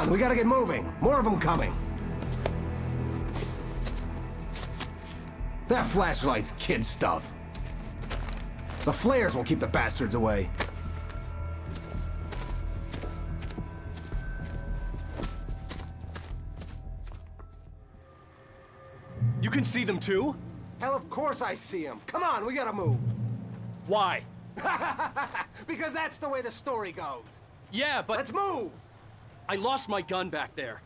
on, we gotta get moving. More of them coming. That flashlight's kid stuff. The flares will keep the bastards away. You can see them too? Hell, of course I see them. Come on, we gotta move. Why? because that's the way the story goes. Yeah, but Let's move! I lost my gun back there.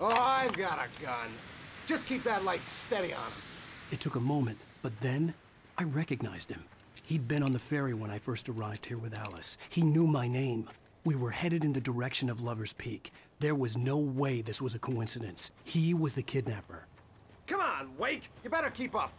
Oh, I've got a gun. Just keep that light steady on him. It took a moment, but then I recognized him. He'd been on the ferry when I first arrived here with Alice. He knew my name. We were headed in the direction of Lover's Peak. There was no way this was a coincidence. He was the kidnapper. Come on, Wake! You better keep up.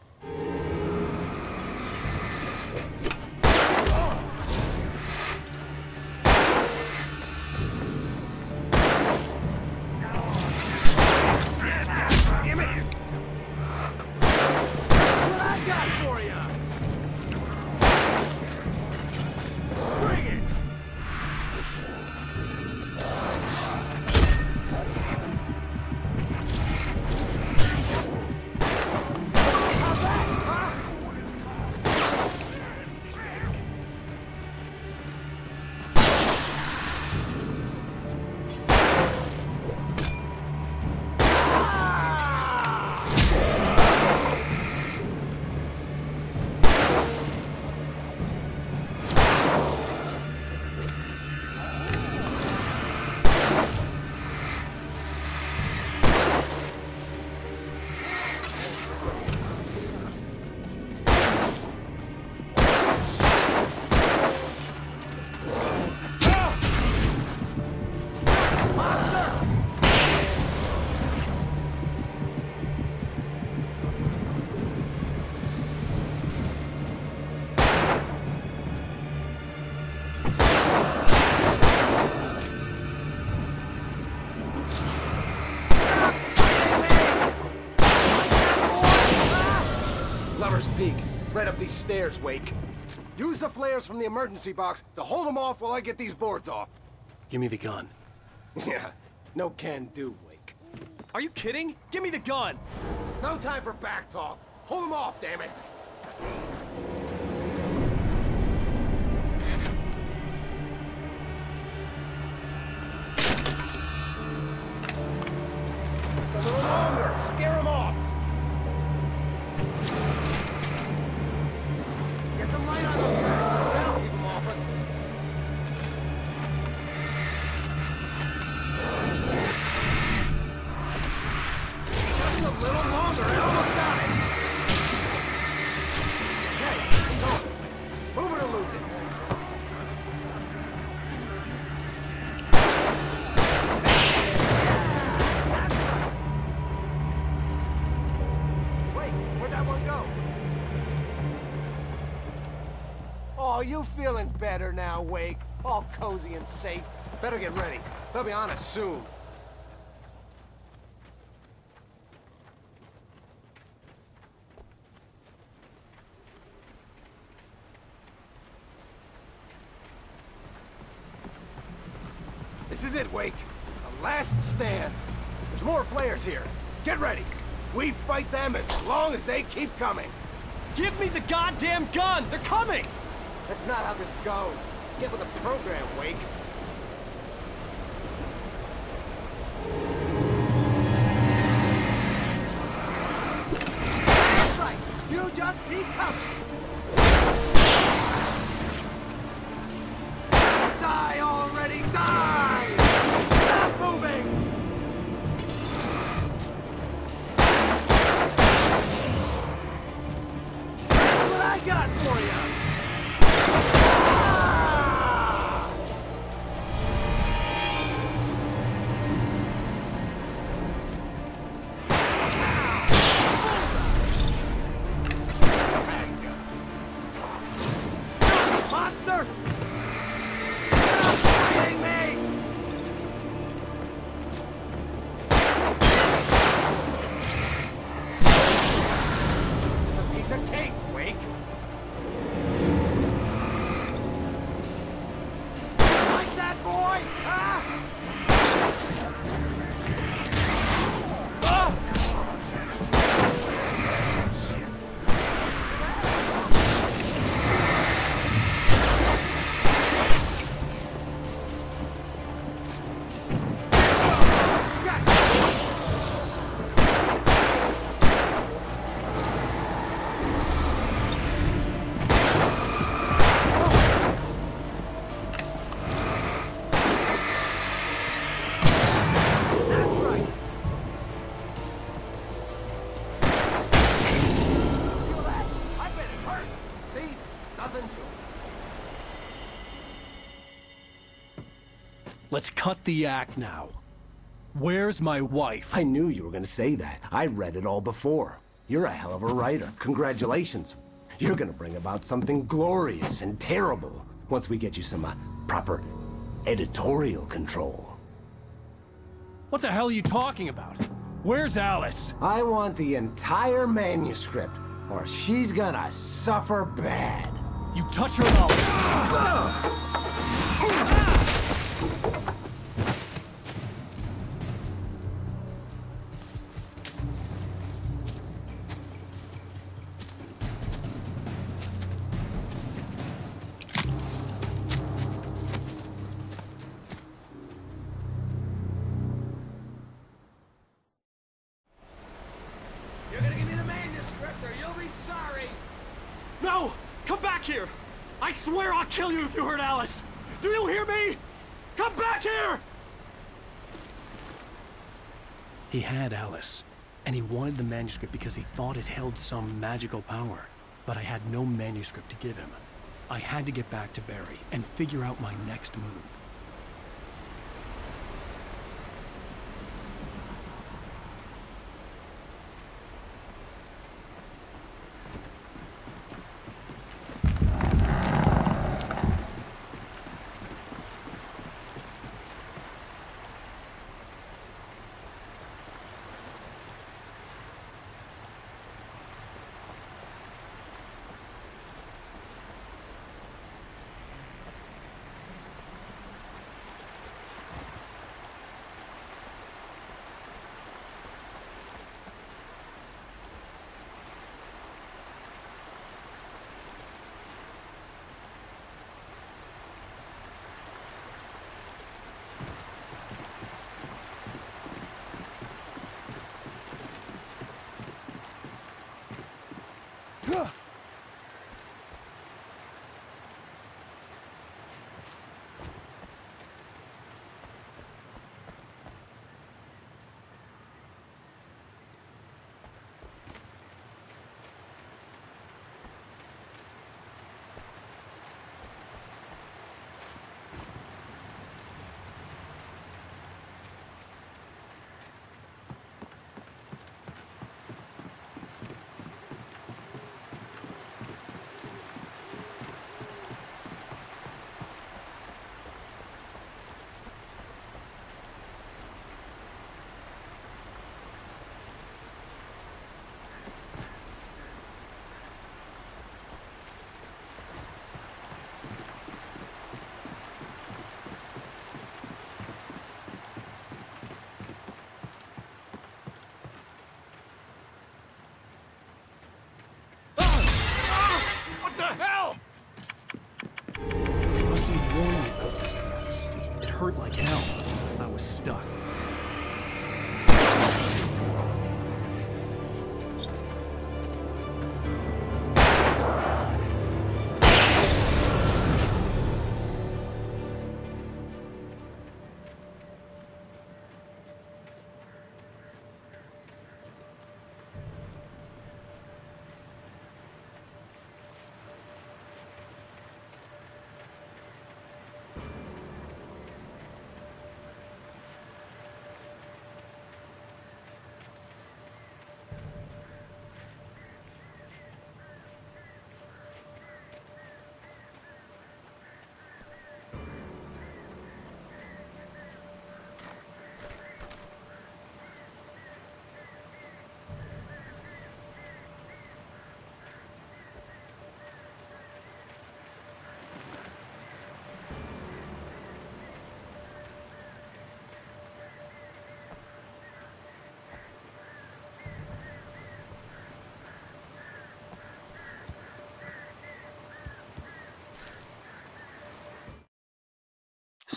These stairs, Wake. Use the flares from the emergency box to hold them off while I get these boards off. Give me the gun. Yeah, no can do, Wake. Are you kidding? Give me the gun! No time for back talk. Hold them off, damn it. Just a little longer. Scare them off. Some light on those cozy and safe. Better get ready. They'll be on us soon. This is it, Wake. The last stand. There's more flares here. Get ready. We fight them as long as they keep coming. Give me the goddamn gun! They're coming! That's not how this goes. Get with the program, Wake. That's right. You just keep coming. Let's cut the act now. Where's my wife? I knew you were gonna say that. I read it all before. You're a hell of a writer. Congratulations. You're gonna bring about something glorious and terrible once we get you some uh, proper editorial control. What the hell are you talking about? Where's Alice? I want the entire manuscript, or she's gonna suffer bad. You touch her up. Had Alice, and he wanted the manuscript because he thought it held some magical power. But I had no manuscript to give him. I had to get back to Barry and figure out my next move.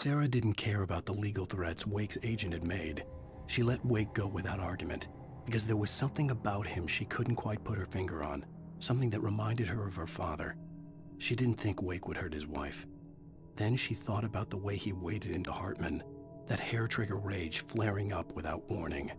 Sarah didn't care about the legal threats Wake's agent had made. She let Wake go without argument because there was something about him she couldn't quite put her finger on, something that reminded her of her father. She didn't think Wake would hurt his wife. Then she thought about the way he waded into Hartman, that hair trigger rage flaring up without warning.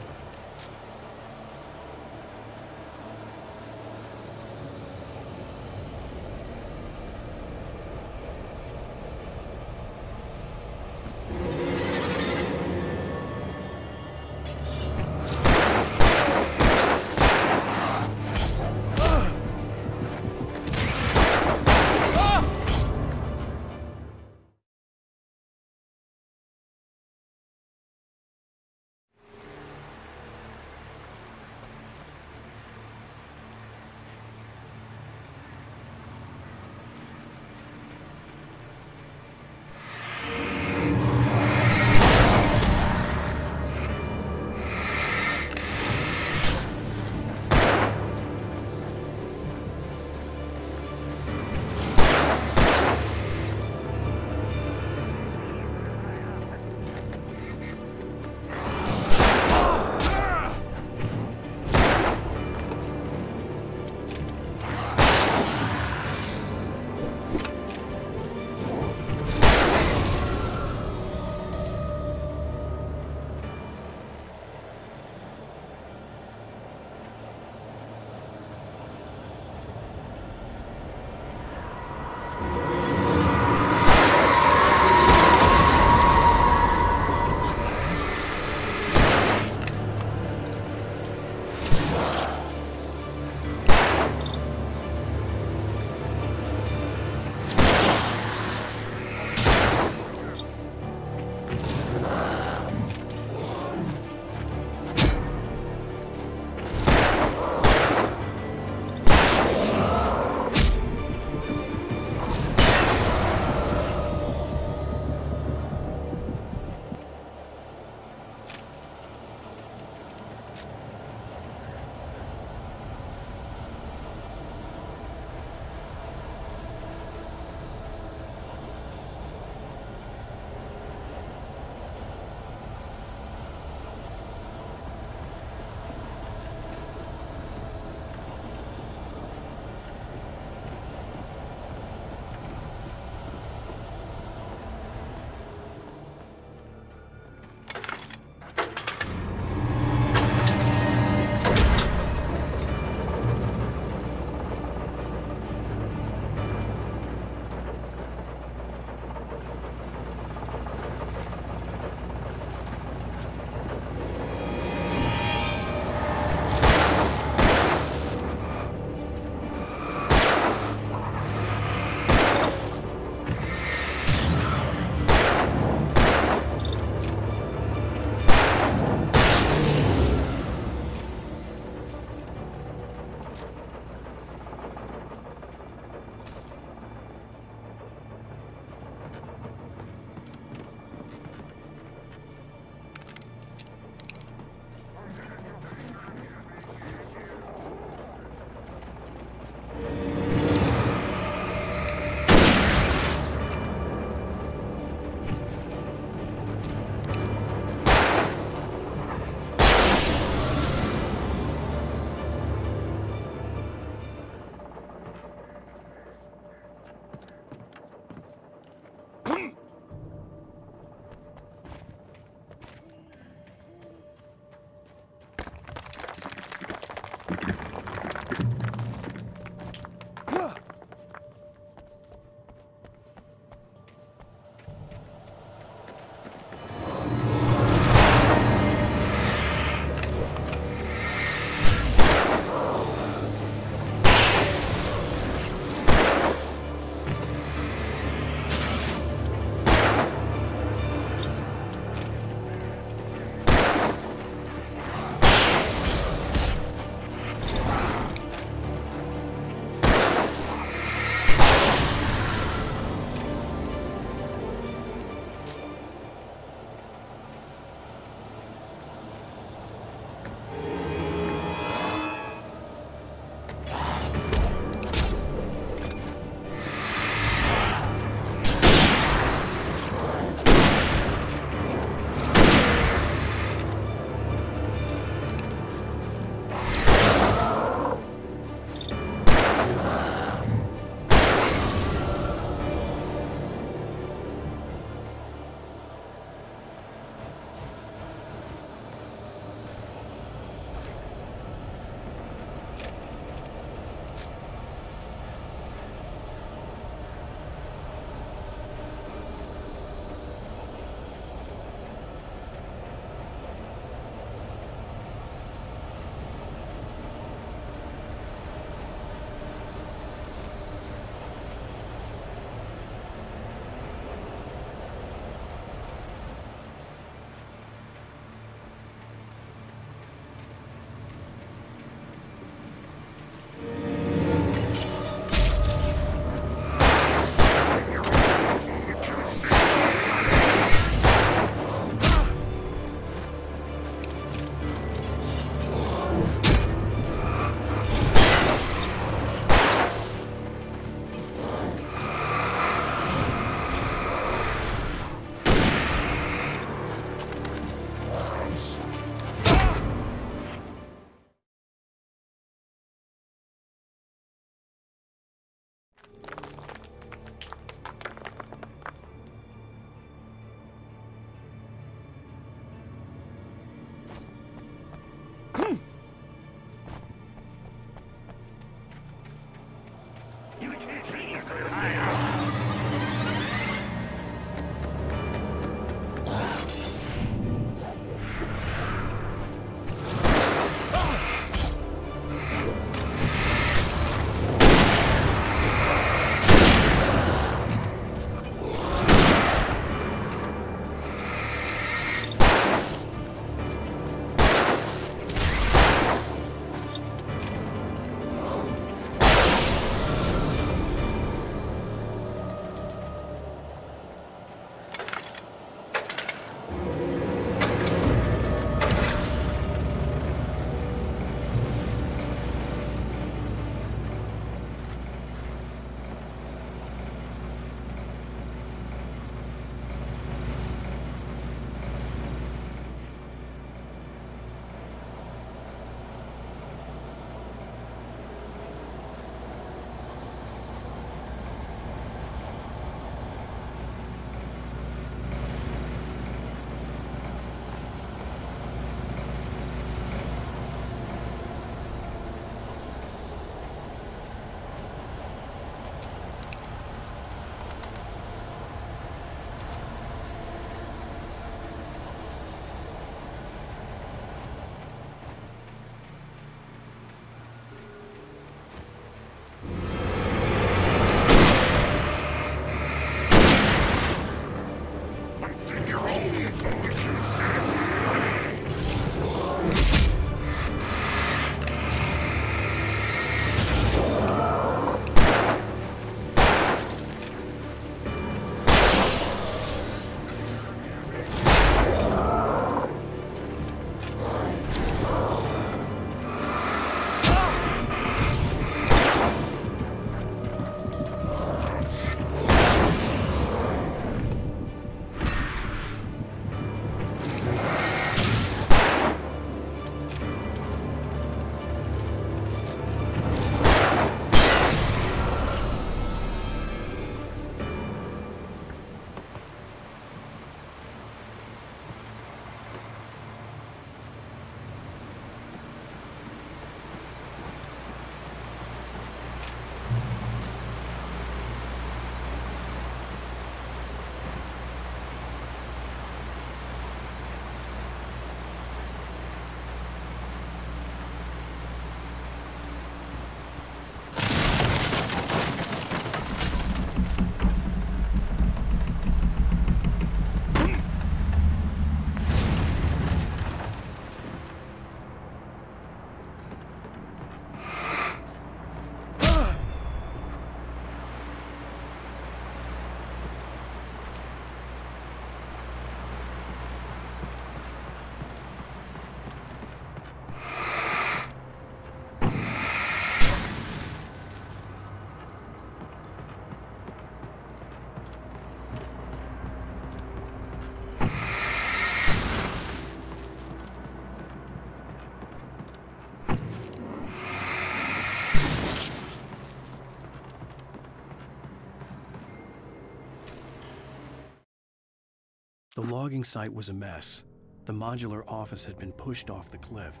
Logging site was a mess. The modular office had been pushed off the cliff.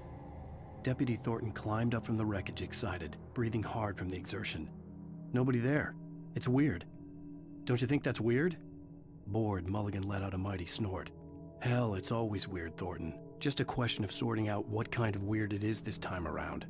Deputy Thornton climbed up from the wreckage excited, breathing hard from the exertion. Nobody there. It's weird. Don't you think that's weird? Bored, Mulligan let out a mighty snort. Hell, it's always weird, Thornton. Just a question of sorting out what kind of weird it is this time around.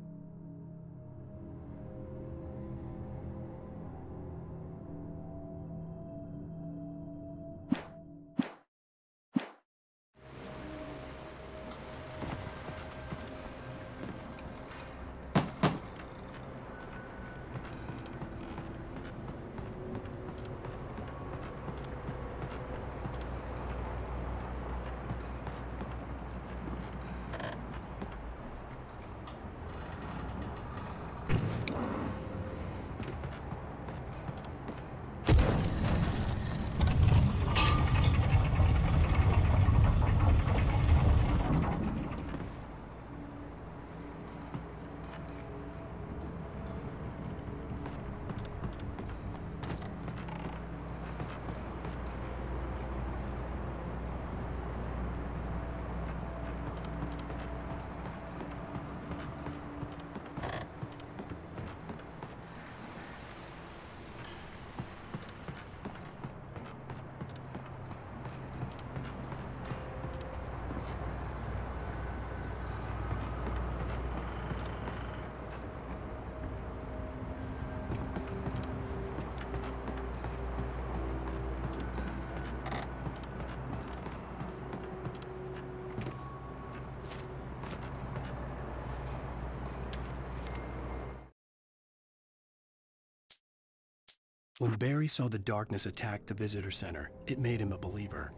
When Barry saw the darkness attack the visitor center, it made him a believer.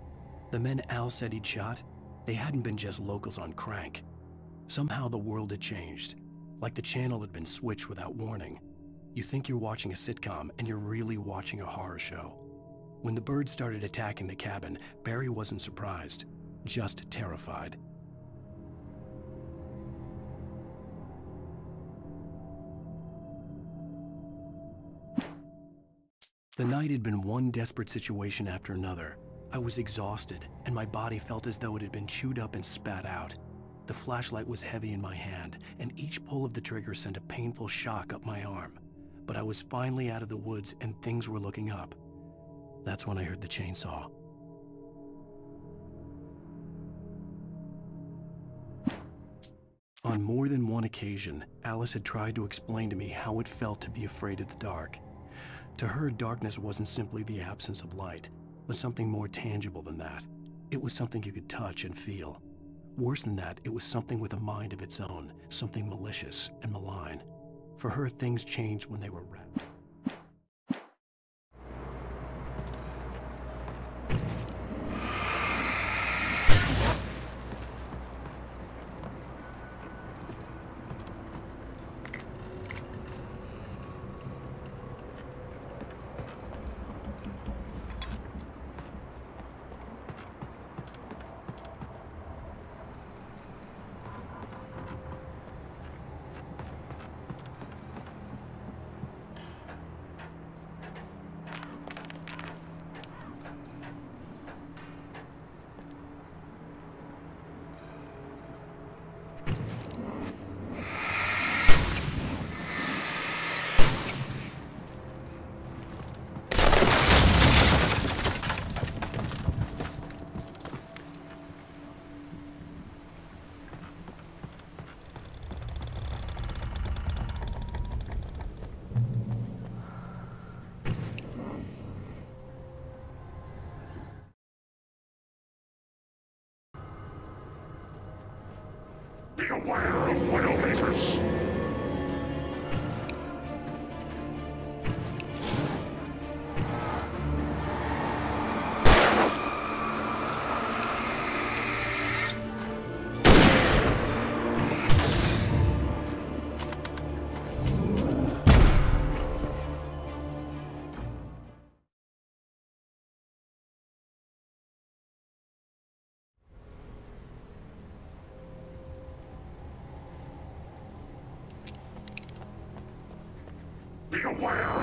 The men Al said he'd shot, they hadn't been just locals on crank. Somehow the world had changed, like the channel had been switched without warning. You think you're watching a sitcom, and you're really watching a horror show. When the birds started attacking the cabin, Barry wasn't surprised, just terrified. The night had been one desperate situation after another. I was exhausted, and my body felt as though it had been chewed up and spat out. The flashlight was heavy in my hand, and each pull of the trigger sent a painful shock up my arm. But I was finally out of the woods and things were looking up. That's when I heard the chainsaw. On more than one occasion, Alice had tried to explain to me how it felt to be afraid of the dark. To her, darkness wasn't simply the absence of light, but something more tangible than that. It was something you could touch and feel. Worse than that, it was something with a mind of its own, something malicious and malign. For her, things changed when they were wrapped. Be aware of Widowmakers. Be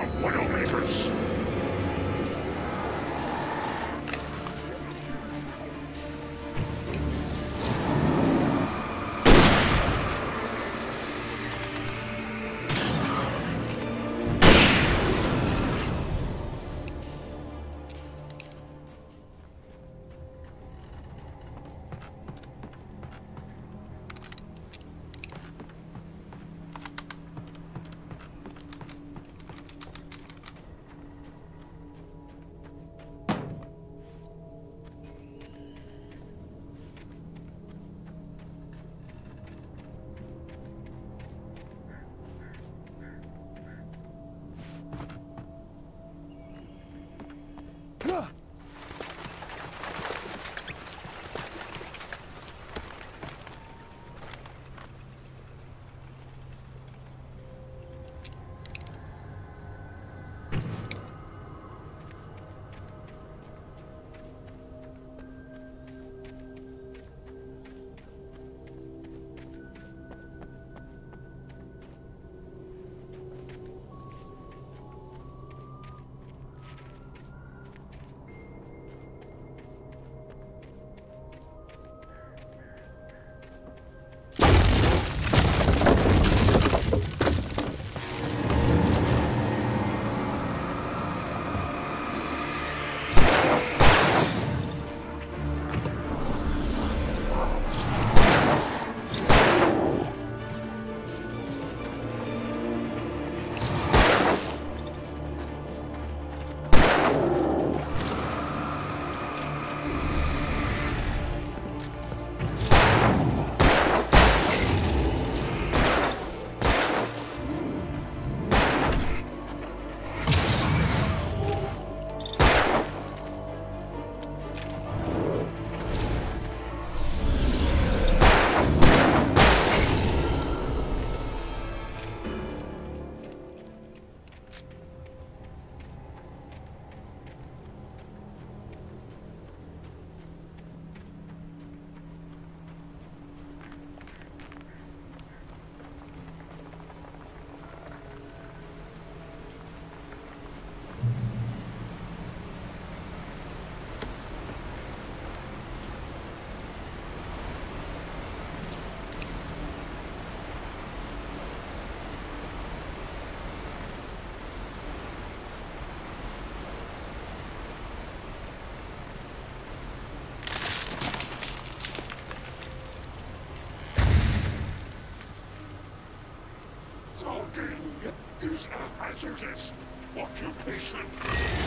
is hazardous occupation.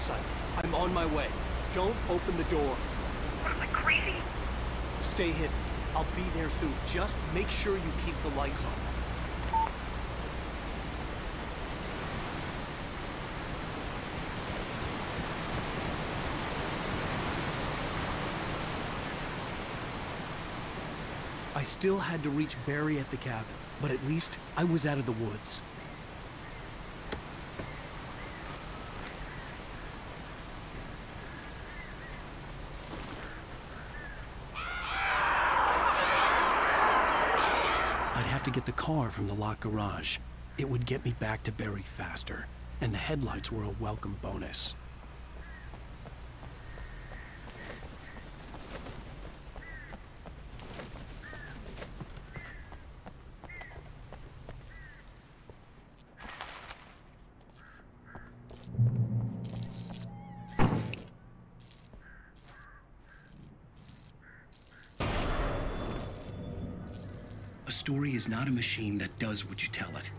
Stay out of sight. I'm on my way. Don't open the door. What am I, crazy? Stay hidden. I'll be there soon. Just make sure you keep the lights on. I still had to reach Barry at the cabin, but at least I was out of the woods. To get the car from the locked garage. It would get me back to Barry faster, and the headlights were a welcome bonus. Not a machine that does what you tell it.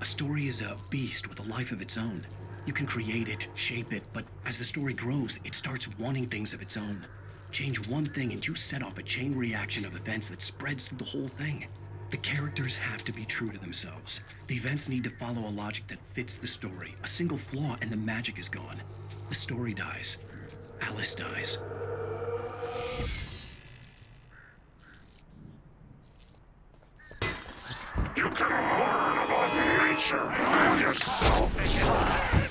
A story is a beast with a life of its own. You can create it, shape it, but as the story grows, it starts wanting things of its own. Change one thing and you set off a chain reaction of events that spreads through the whole thing. The characters have to be true to themselves. The events need to follow a logic that fits the story. A single flaw and the magic is gone. The story dies. Alice dies. Can learn about nature and yourself.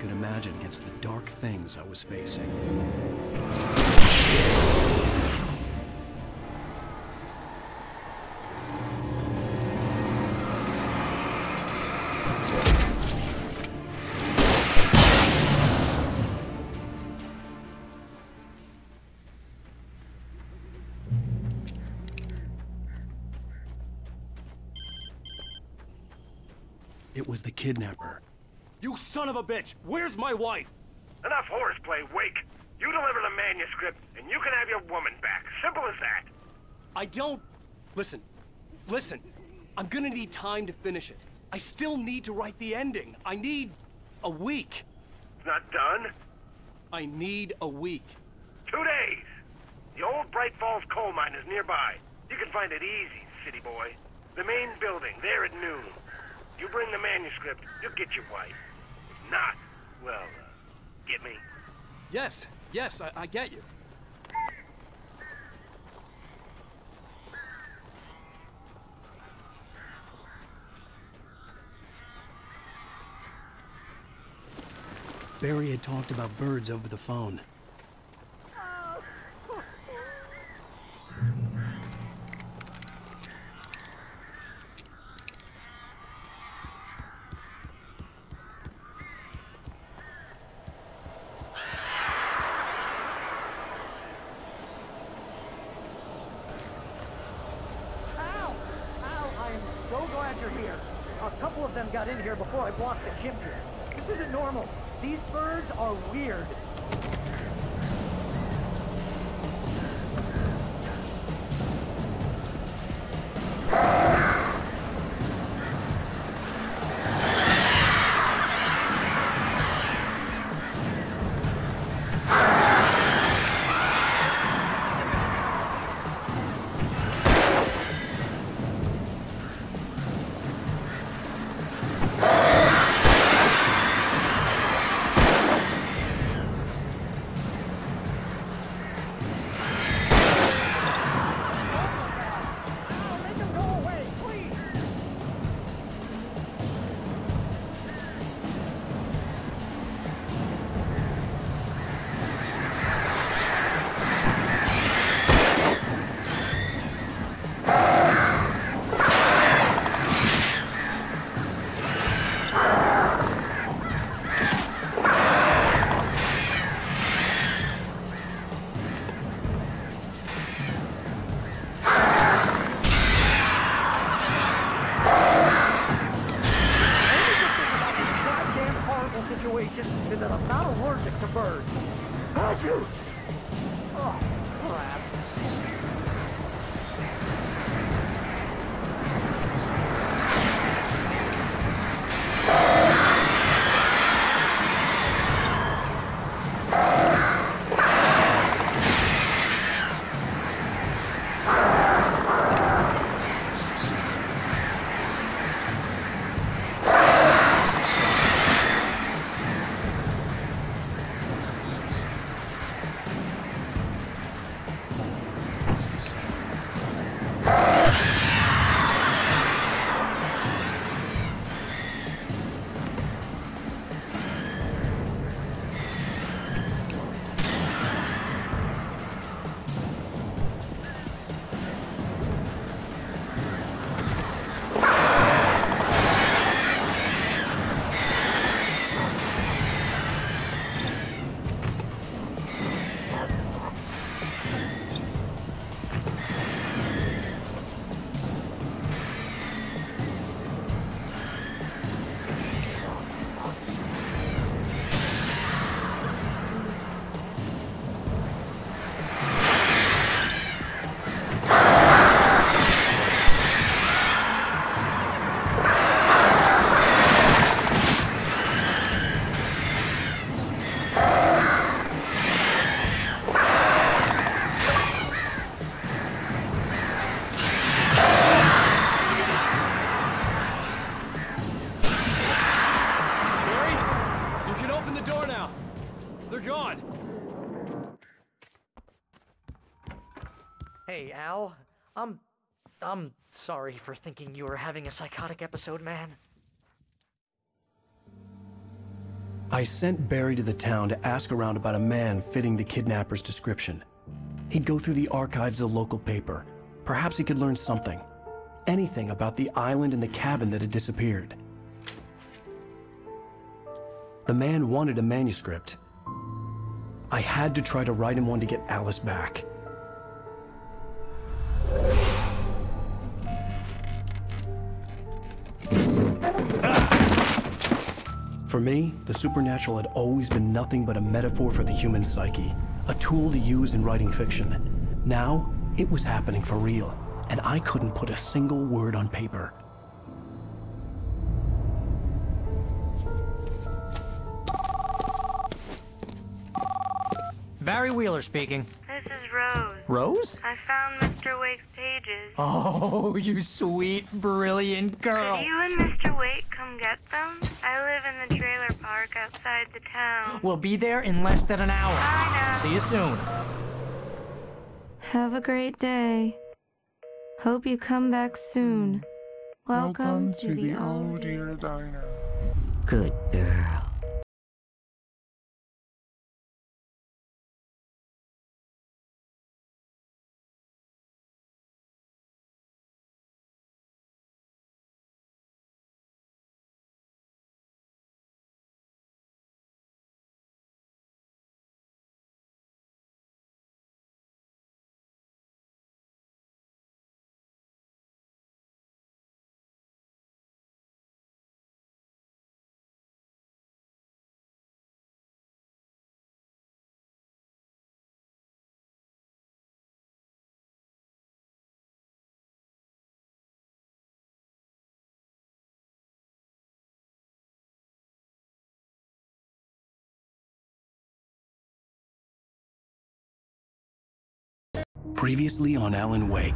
Could imagine against the dark things I was facing. It was the kidnapper. You son of a bitch! Where's my wife? Enough horseplay, Wake. You deliver the manuscript, and you can have your woman back. Simple as that. I don't... Listen. Listen. I'm gonna need time to finish it. I still need to write the ending. I need... a week. It's not done. I need a week. Two days. The old Bright Falls coal mine is nearby. You can find it easy, city boy. The main building, there at noon. You bring the manuscript, you'll get your wife. If not, well, uh, get me. Yes, yes, I, I get you. Barry had talked about birds over the phone. Sorry for thinking you were having a psychotic episode, man. I sent Barry to the town to ask around about a man fitting the kidnapper's description. He'd go through the archives of the local paper. Perhaps he could learn something. Anything about the island and the cabin that had disappeared. The man wanted a manuscript. I had to try to write him one to get Alice back. For me, the supernatural had always been nothing but a metaphor for the human psyche, a tool to use in writing fiction. Now, it was happening for real, and I couldn't put a single word on paper. Barry Wheeler speaking. This is Rose. Rose? I found Mr. Wake's pages. Oh, you sweet, brilliant girl. Could you and Mr. Wake come get them? I live in the trailer park outside the town. We'll be there in less than an hour. Bye now. See you soon. Have a great day. Hope you come back soon. Welcome, to, the, Oh old Deer Diner. Good girl. Previously on Alan Wake,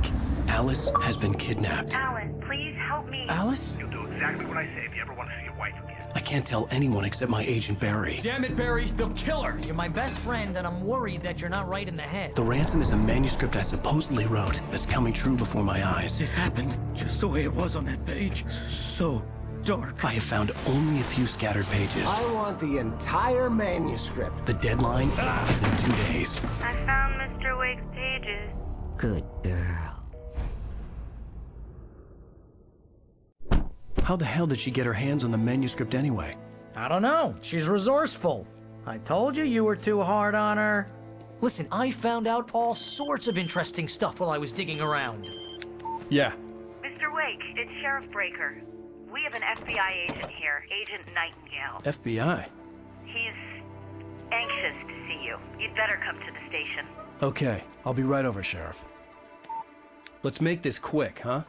Alice has been kidnapped. Alan, please help me. Alice? You'll do exactly what I say if you ever want to see your wife again. I can't tell anyone except my agent Barry. Damn it, Barry, they'll kill her. You're my best friend, and I'm worried that you're not right in the head. The ransom is a manuscript I supposedly wrote that's coming true before my eyes. It happened just the way it was on that page. So dark. I have found only a few scattered pages. I want the entire manuscript. The deadline is in two days. I found Mr. Wake's pages. Good girl. How the hell did she get her hands on the manuscript anyway? I don't know. She's resourceful. I told you you were too hard on her. Listen, I found out all sorts of interesting stuff while I was digging around. Yeah. Mr. Wake, it's Sheriff Breaker. We have an FBI agent here, Agent Nightingale. FBI. He's anxious to see you. You'd better come to the station. Okay, I'll be right over, Sheriff. Let's make this quick, huh?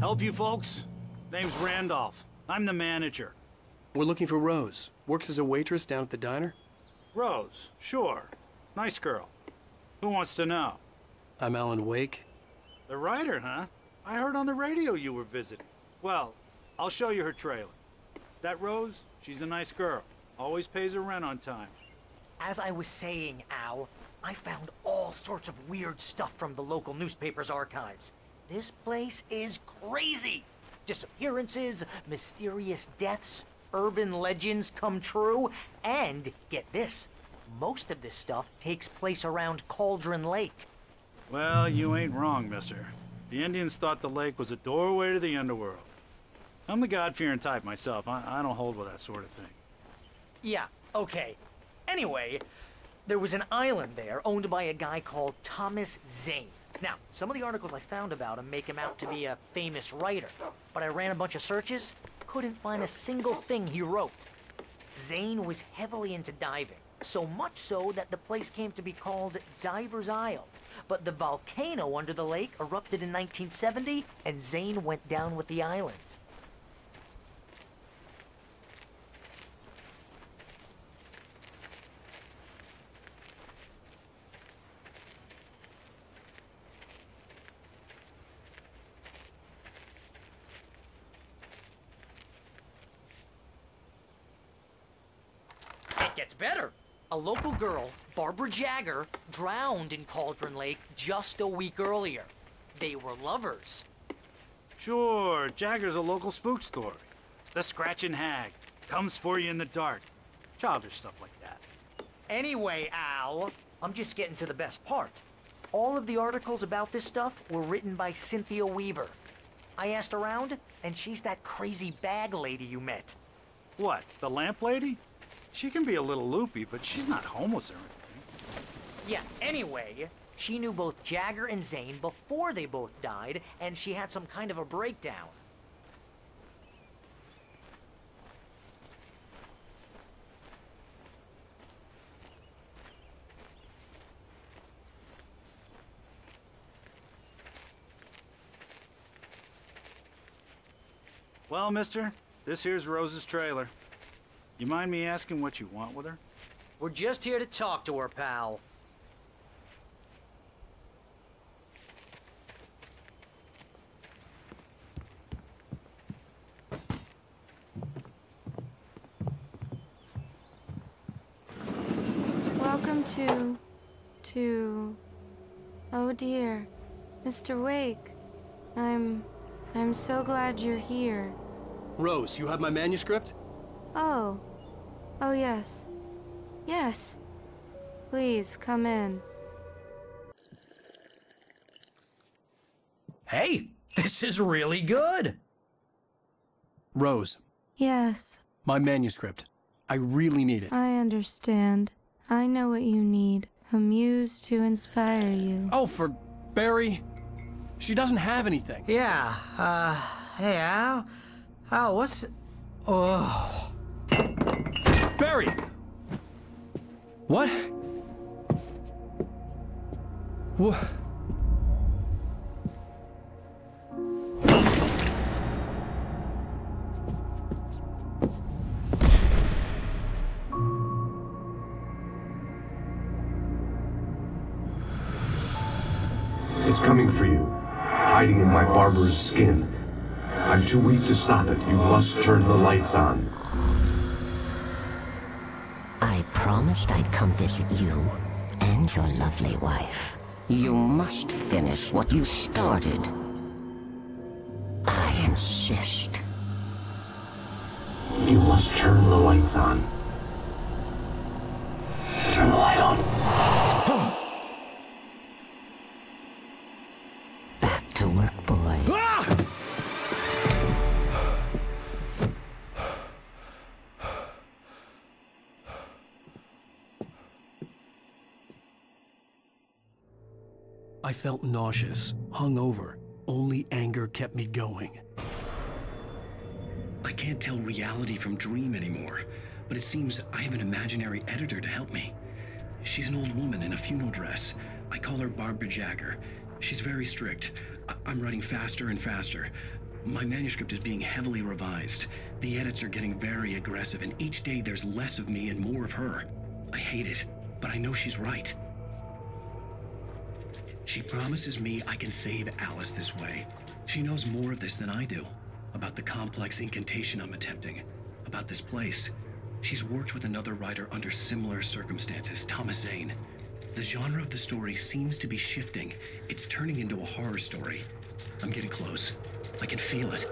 Help you folks? Name's Randolph. I'm the manager. We're looking for Rose. Works as a waitress down at the diner. Rose, sure. Nice girl. Who wants to know? I'm Alan Wake. The writer, huh? I heard on the radio you were visiting. Well, I'll show you her trailer. That Rose, she's a nice girl. Always pays her rent on time. As I was saying, Al, I found all sorts of weird stuff from the local newspaper's archives. This place is crazy. Disappearances, mysterious deaths, urban legends come true, and get this most of this stuff takes place around Cauldron Lake. Well, you ain't wrong, mister. The Indians thought the lake was a doorway to the underworld. I'm the God-fearing type myself. I, I don't hold with that sort of thing. Yeah, okay. Anyway, there was an island there owned by a guy called Thomas Zane. Now, some of the articles I found about him make him out to be a famous writer, but I ran a bunch of searches, couldn't find a single thing he wrote. Zane was heavily into diving, so much so that the place came to be called Diver's Isle. But the volcano under the lake erupted in 1970, and Zane went down with the island. It gets better. A local girl, Barbara Jagger, drowned in Cauldron Lake just a week earlier. They were lovers. Sure, Jagger's a local spook story. The scratching hag. Comes for you in the dark. Childish stuff like that. Anyway, Al, I'm just getting to the best part. All of the articles about this stuff were written by Cynthia Weaver. I asked around, and she's that crazy bag lady you met. What, the lamp lady? She can be a little loopy, but she's not homeless or anything. Yeah, anyway, she knew both Jagger and Zane before they both died, and she had some kind of a breakdown. Well, mister, this here's Rose's trailer. You mind me asking what you want with her? We're just here to talk to her, pal. Welcome to. to. Oh dear. Mr. Wake. I'm. I'm so glad you're here. Rose, you have my manuscript? Oh. Oh, yes. Yes. Please, come in. Hey, this is really good. Rose, Yes, my manuscript. I really need it. I understand. I know what you need. A muse to inspire you. Oh, for Barry. She doesn't have anything. Yeah, uh, hey, Al? Al, what's. Oh. Barry! What? What? It's coming for you, hiding in my Barbara's skin. I'm too weak to stop it. You must turn the lights on. I promised I'd come visit you and your lovely wife. You must finish what you started. I insist. You must turn the lights on. Felt nauseous, hungover. Only anger kept me going. I can't tell reality from dream anymore, but it seems I have an imaginary editor to help me. She's an old woman in a funeral dress. I call her Barbara Jagger. She's very strict. I- I'm writing faster and faster. My manuscript is being heavily revised. The edits are getting very aggressive, and each day there's less of me and more of her. I hate it, but I know she's right. She promises me I can save Alice this way. She knows more of this than I do. About the complex incantation I'm attempting. About this place. She's worked with another writer under similar circumstances, Thomas Zane. The genre of the story seems to be shifting. It's turning into a horror story. I'm getting close. I can feel it.